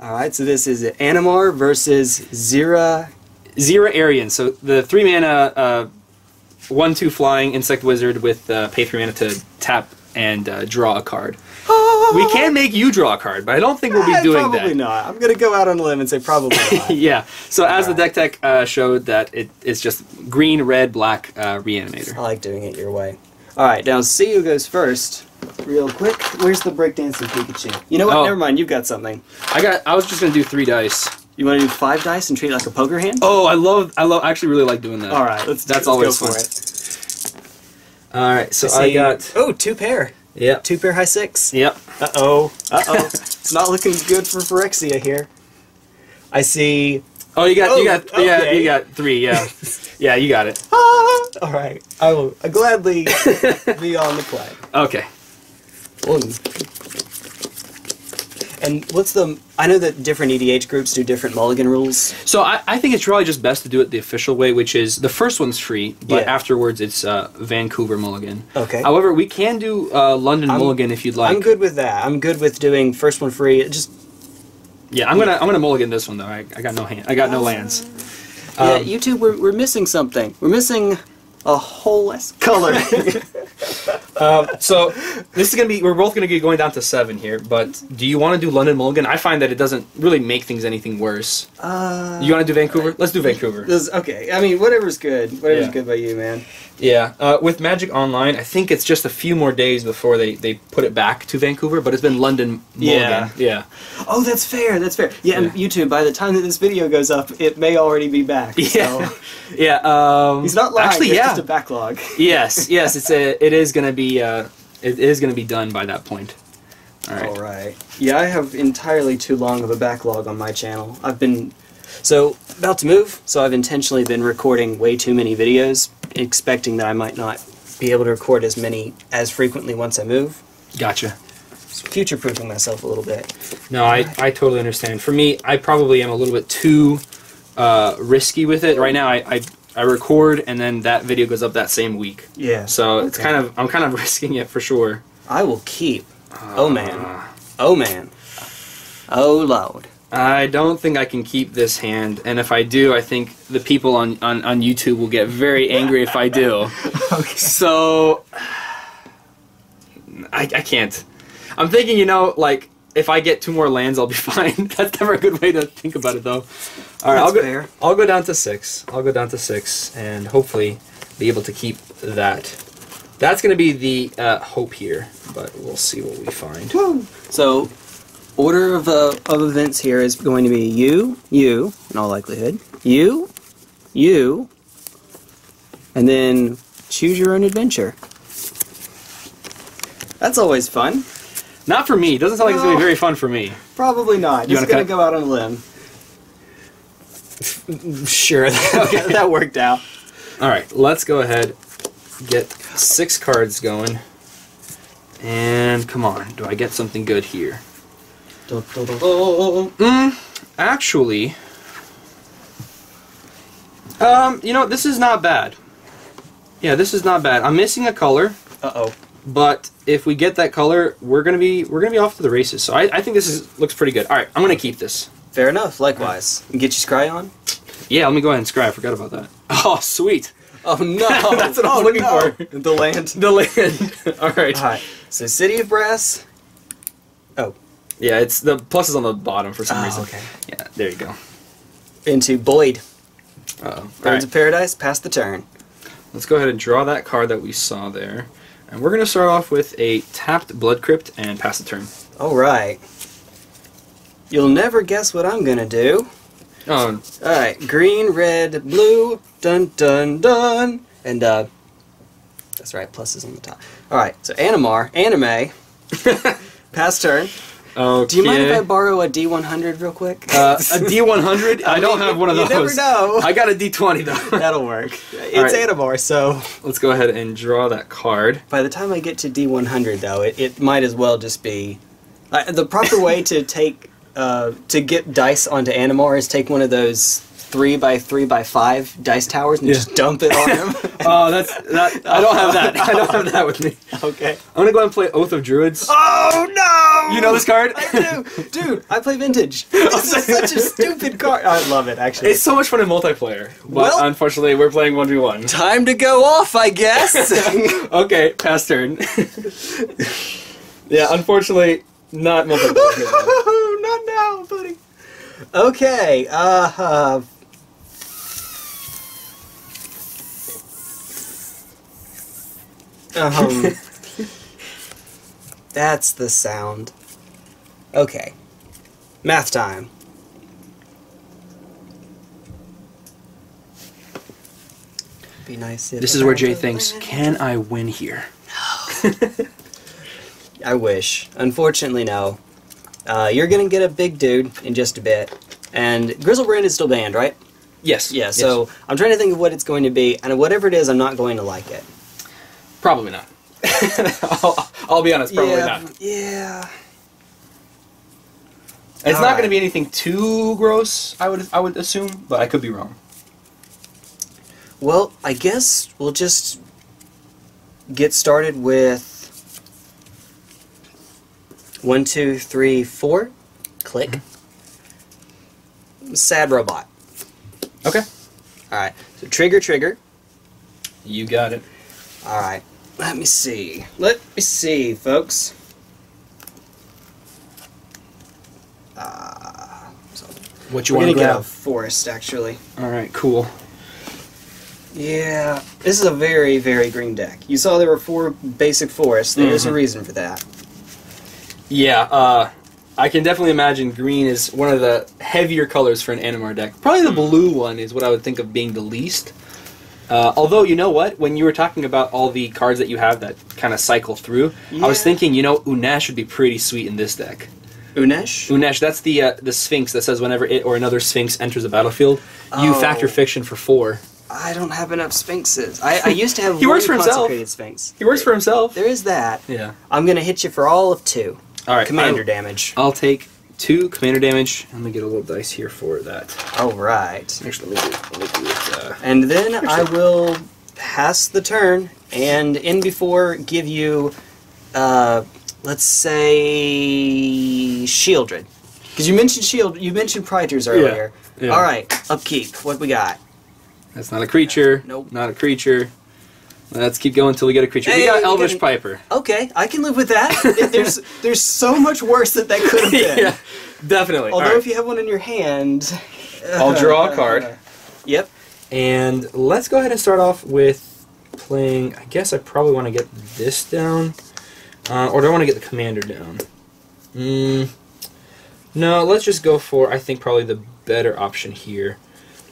All right, so this is Animar versus Xira. Xira Arien. So the three mana, uh, one two flying insect wizard with uh, pay three mana to tap and uh, draw a card. We can make you draw a card, but I don't think we'll be Eh, doing probably that. not. I'm gonna go out on a limb and say probably not. yeah. So as the deck tech uh, showed that it, it's just green, red, black uh, reanimator. I like doing it your way. All right, now see who goes first. Real quick, where's the breakdancing Pikachu? You know what? Oh. Never mind. You've got something. I got. I was just gonna do three dice. You want to do five dice and treat it like a poker hand? Oh, I love. I love. I actually really like doing that. All right, let's. That's let's always go fun. for it. All right. So See- I got. Oh, two pair. Yep. Two pair high six. Yep. Uh oh. Uh oh. it's not looking good for Phyrexia here. I see. Oh, you got. Oh, you got. Yeah. You got three. Yeah. yeah. You got it. Ah! All right. I will gladly be on the play. Okay. And what's the? I know that different EDH groups do different mulligan rules. So I, I think it's probably just best to do it the official way, which is the first one's free, but Yeah. afterwards it's uh, Vancouver Mulligan. Okay. However, we can do uh, London I'm- Mulligan if you'd like. I'm good with that. I'm good with doing first one free. Just Yeah, I'm gonna I'm gonna Mulligan this one though. I, I got no hand. I got no lands. yeah, Um, you two, we're, we're missing something. We're missing a whole less color. Um, so this is gonna be we're both gonna be going down to seven here. But do you want to do London Mulligan? I find that it doesn't really make things anything worse. uh, You want to do Vancouver? Let's do Vancouver. this- okay. I mean, whatever's good. Whatever's Yeah. good by you, man. Yeah, uh, with Magic Online, I think it's just a few more days before they, they put it back to Vancouver, but it's been London Mulligan. Yeah. Yeah. Oh, that's fair. That's fair. Yeah, and YouTube. By the time that this video goes up, it may already be back. Yeah. So. Yeah. Um, He's not lying. Actually, yeah. Just a backlog. yes. Yes. It's a. It is gonna be. Uh, it is gonna be done by that point. All right. All right. Yeah, I have entirely too long of a backlog on my channel. I've been so about to move, so I've intentionally been recording way too many videos, expecting that I might not be able to record as many as frequently once I move. Gotcha. Future proofing myself a little bit. No, I, I totally understand. For me, I probably am a little bit too uh, risky with it. Right now, I, I I record and then that video goes up that same week. Yeah. So it's kind of I'm kind of risking it for sure. I will keep. Oh man. Uh, Oh man. Oh lord. I don't think I can keep this hand, and if I do, I think the people on, on, on YouTube will get very angry if I do. Okay. So, I, I can't. I'm thinking, you know, like, if I get two more lands, I'll be fine. That's never a good way to think about it, though. All right, I'll go, fair. I'll go down to six. I'll go down to six, and hopefully be able to keep that. That's going to be the uh, hope here, but we'll see what we find. So, order of, uh, of events here is going to be you, you, in all likelihood, you, you, and then choose your own adventure. That's always fun. Not for me. Doesn't sound like it's going to be very fun for me. Probably not. You Just wanna gonna go out on a limb. Sure, that, that worked out. All right, let's go ahead, get six cards going, and come on, do I get something good here? Mm, actually, um, you know this is not bad. Yeah, this is not bad. I'm missing a color, Uh oh. But if we get that color, we're gonna be we're gonna be off to the races. So I, I think this is looks pretty good. All right, I'm gonna keep this. Fair enough. Likewise. Get your scry on. Yeah, let me go ahead and scry. I forgot about that. Oh, sweet. Oh no! That's what I was Oh, looking no. for. The land. The land. All right. All right. So, City of Brass. Oh, Yeah, it's the plus is on the bottom for some Ah, reason. okay. Yeah, there you go. into Boyd. Uh oh. Birds Alright, of Paradise. Pass the turn. let's go ahead and draw that card that we saw there. And we're gonna start off with a tapped Blood Crypt and pass the turn. All right. You'll never guess what I'm gonna do. Oh, All right, green, red, blue, dun dun dun, and uh, that's right. Plus is on the top. All right, so Animar, anime, pass turn. Okay. Do you mind if I borrow a D100 real quick? uh, a D100? I don't have one of those. You never know. I got a D20 though. That'll work. It's right. Animar, so let's go ahead and draw that card. by the time I get to D100, though, it, it might as well just be uh, the proper way to take uh, to get dice onto Animar is take one of those three by three by five dice towers and Yeah. just dump it on him. Oh, that's that. I don't have that. I don't have that with me. okay. I'm gonna go ahead and play Oath of Druids. Oh You know this card? I do, dude. I play vintage. This is such a stupid card. I love it. Actually, It's so much fun in multiplayer, but Well- unfortunately, we're playing one v one. time to go off. I guess. Okay, pass turn. yeah, unfortunately, not multiplayer. Not now, buddy. Okay. Uh. uh um. That's the sound. Okay. Math time. Be nice. if This is where Jay thinks, win. "Can I win here?" No. I wish. Unfortunately, no. Uh, you're gonna get a big dude in just a bit, and Griselbrand is still banned, right? Yes. Yeah. yes. So I'm trying to think of what it's going to be, and whatever it is, I'm not going to like it. probably not. I'll, I'll be honest, probably yeah. not. Yeah. It's not Alright. going to be anything too gross. I would I would assume, but I could be wrong. Well, I guess we'll just get started with one, two, three, four. Click. Mm-hmm. Sad robot. Okay. All right. So trigger, trigger. You got it. All right. Let me see. Let me see, folks. Uh, so What you want gonna get grab? a forest, actually. All right, cool. Yeah, this is a very, very green deck. You saw there were four basic forests. There's a Mhm. reason for that. Yeah, uh, I can definitely imagine green is one of the heavier colors for an Animar deck. Probably the blue one is what I would think of being the least. Uh, although, you know what? When you were talking about all the cards that you have that kind of cycle through, I was thinking, you know, Unesh would be pretty sweet in this deck. Unesh? Unesh, that's the uh, the Sphinx that says whenever it or another Sphinx enters the battlefield, you Oh. fact or fiction for four. I don't have enough sphinxes. I, I used to have He works for himself. sphinx. He works for himself. There is that. Yeah. I'm gonna hit you for all of two. All right. Commander I'll, damage. I'll take two commander damage. Let me get a little dice here for that. All right. Actually, let me do, let me do it. Uh, And then I will pass the turn and in before give you, uh, let's say, Shieldred. Because you mentioned Shield, you mentioned Pryters earlier. yeah. All right, upkeep. What we got? That's not a creature. Nope. Not a creature. Let's keep going until we get a creature. we got we Elvish gotta- Piper. Okay, I can live with that. It- there's there's so much worse that that could have been. yeah, definitely. Although Alright. if you have one in your hand, I'll draw a card. Yep. And let's go ahead and start off with playing. I guess I probably want to get this down. Uh, or do I want to get the commander down? Mm, no, let's just go for, I think, probably the better option here.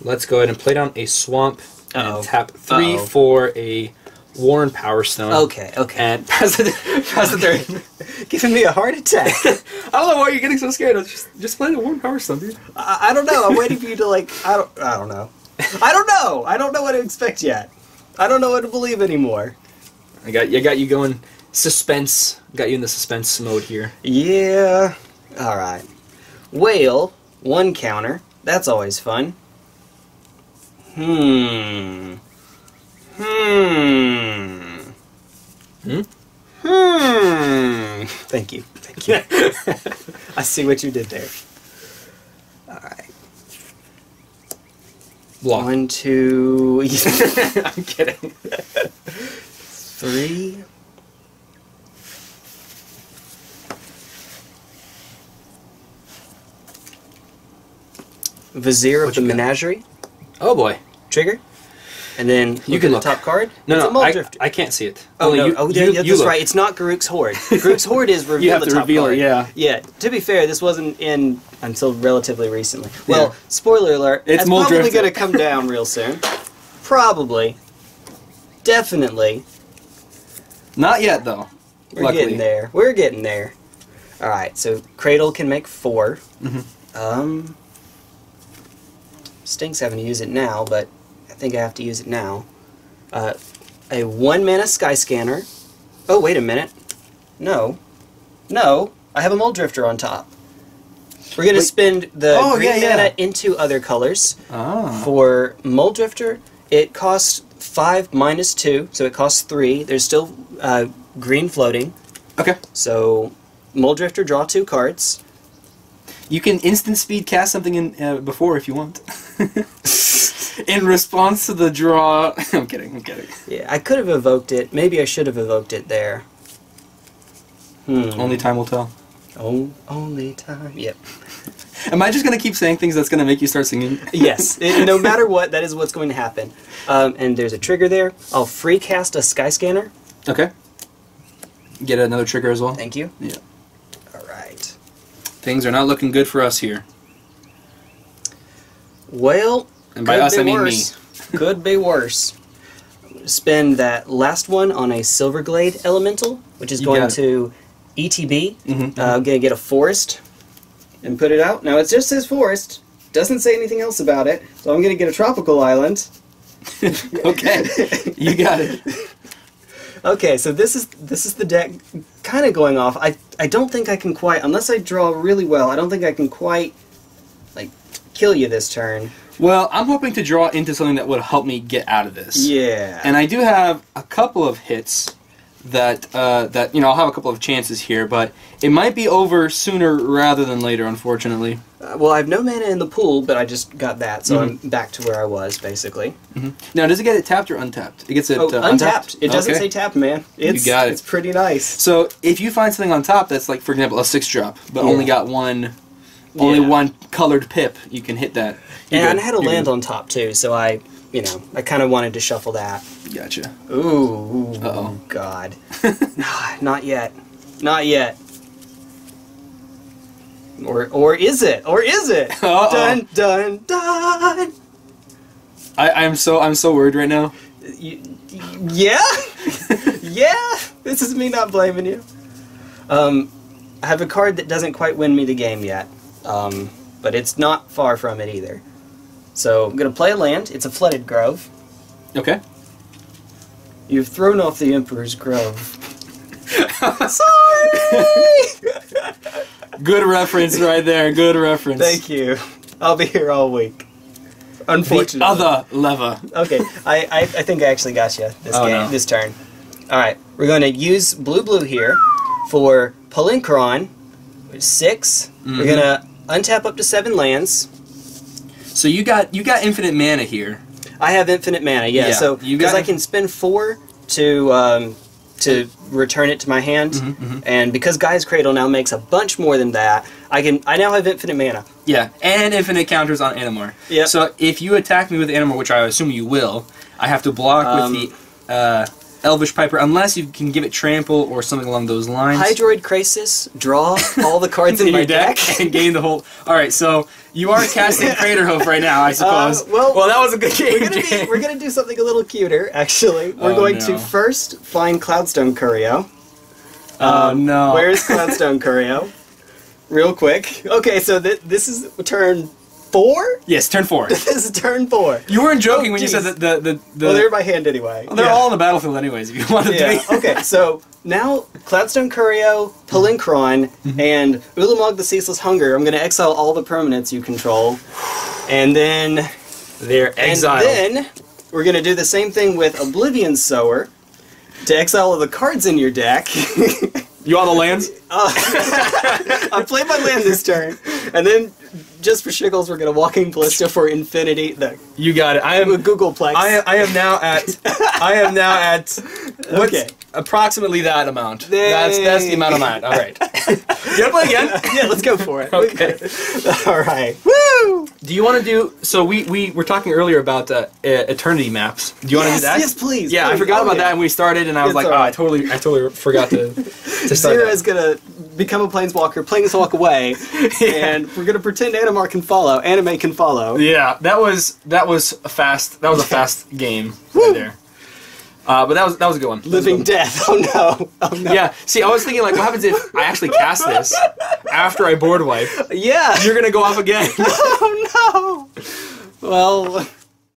Let's go ahead and play down a swamp Uh-oh. and tap 3 Uh-oh. for a Worn Powerstone. Okay. Okay. And pass the turn. Giving me a heart attack. I don't know why you're getting so scared. I was just just play the Worn Powerstone, dude. I, I don't know. I'm waiting for you to like. I don't. I don't know. I don't know. I don't know what to expect yet. I don't know what to believe anymore. I got I got you going suspense. Got you in the suspense mode here. Yeah. All right. Whale. One counter. That's always fun. Hmm. Hmm. Hmm? Hmm. Thank you. Thank you. I see what you did there. All right. Block. One, two, I'm kidding. three. Vizier of What the? Menagerie. Oh boy. Trigger. And then You look can at look. the top card. No, It's no, I. I can't see it. Oh Only no! you- oh, you- yeah, that's right. It's not Garruk's Horde. Garruk's Horde is reveal You have the to top reveal card. it. Yeah. Yeah. To be fair, this wasn't in until relatively recently. Well, Yeah. spoiler alert. It's It's probably going to come down real soon. Probably. Definitely. Not yet though. We're Luckily. getting there. We're getting there. All right. So Cradle can make 4 mm -hmm. Um. Stinks having to use it now, but I think I have to use it now. Uh, a one mana Skyscanner. Oh wait a minute. No. No. I have a Mulldrifter on top. We're gonna Wait. spend the Oh, green yeah, yeah. mana into other colors. Ah. For Mulldrifter, it costs five minus two, so it costs three. There's still uh, green floating, Okay. so Mulldrifter, draw two cards. You can instant speed cast something in uh, before if you want. in response to the draw. I'm kidding. I'm kidding. Yeah, I could have evoked it. Maybe I should have evoked it there. Hmm. Only time will tell. Oh, only time. Yep. Am I just gonna keep saying things that's gonna make you start singing? yes. It- no matter what, that is what's going to happen. Um, and there's a trigger there. I'll free cast a Skyscanner. Okay. Get another trigger as well. Thank you. Yeah. All right. Things are not looking good for us here. Well, And by could us, be I mean worse. could be worse. Spend that last one on a Silverglade Elemental, which is You going to ETB. Mhm, Uh, I'm going to get a forest and put it out. Now, it just says forest. Doesn't say anything else about it. So I'm going to get a tropical island. okay. you got it. Okay, so this is this is the deck kind of going off. I I don't think I can quite unless I draw really well. I don't think I can quite like kill you this turn. Well, I'm hoping to draw into something that would help me get out of this. Yeah. And I do have a couple of hits that uh, that you know I'll have a couple of chances here, but it might be over sooner rather than later, unfortunately. Uh, well, I have no mana in the pool, but I just got that, so Mhm. I'm back to where I was basically. Now, does it get it tapped or untapped? It gets it Oh, uh, untapped. It doesn't say tap, man. It's, got it. It's pretty nice. So if you find something on top that's like, for example, a six drop, but Yeah. only got one, only Yeah. one colored pip, you can hit that. You're And good. I had a land on top too, so I, you know, I kind of wanted to shuffle that. Gotcha. Ooh, Uh-oh. God. Nah, Not yet. Not yet. Or or is it? Or is it? Uh-oh. Dun dun dun. I, I'm so I'm so worried right now. Y- y- yeah, yeah. This is me not blaming you. Um, I have a card that doesn't quite win me the game yet, um, but it's not far from it either. So I'm gonna play a land. It's a flooded grove. Okay. You've thrown off the Emperor's Grove. Sorry! Good reference right there. Good reference. Thank you. I'll be here all week. Unfortunately. The other lever. Okay, I, I, I think I actually got you this Oh, game, no. this turn. All right, we're going to use blue blue here for which is 6 we We're Mhm. going to untap up to seven lands. So you got you got infinite mana here. I have infinite mana, yeah. Yeah, so you because I can spend four to um, to return it to my hand, Mhm, mhm. and because Gaea's Cradle now makes a bunch more than that, I can I now have infinite mana. Yeah, and infinite counters on Animar. Yeah. So if you attack me with Animar, which I assume you will, I have to block Um, with the uh, Elvish Piper, unless you can give it trample or something along those lines. Hydroid Krasis, draw all the cards in, in my your deck, and gain the whole. All right, so you are casting Craterhoof right now, I suppose. Uh, well- well, that was a good game. we're gonna be, we're gonna do something a little cuter. Actually, we're Oh, going no. to first find Cloudstone Curio. oh no! Where's Cloudstone Curio? Real quick. Okay, so th- this is turn four. yes, turn four. This is turn four. You weren't joking Oh, when you said that the the, the well, they're in my hand anyway. well, they're Yeah. all on the battlefield anyways. If you want Yeah. to be. okay, so now Cloudstone Curio, Palinchron, Mm-hmm. and Ulamog the Ceaseless Hunger. I'm going to exile all the permanents you control, and then They're exiled. And then we're going to do the same thing with Oblivion Sower to exile all the cards in your deck. you on the lands? I played my land this turn, and then just for shiggles, we're going to Walking Ballista for Infinity, the You got it. I am. googolplex. I I am now at I am now at what's Okay. approximately that amount. That's that's the amount of mine. All right. you wanna play again? yeah, let's go for it. Okay. All right. Woo! Do you want to do? So we we were talking earlier about uh, uh, eternity maps. Do you want to yes, do that? Yes, please. Yeah, I please. forgot Oh, about yeah. that, and we started, and I was It's like, all oh, I right. totally, I totally forgot to to start. That. is gonna become a planeswalker, planeswalk away, and we're gonna pretend Animar can follow, anime can follow. Yeah, that was that was a fast. That was a fast game right there. Uh, but that was that was a good one. That Living good death. Oh no. Oh no. Yeah. See, I was thinking like, what happens if I actually cast this after I board wipe? Yeah. You're gonna go off again. Oh no. Well,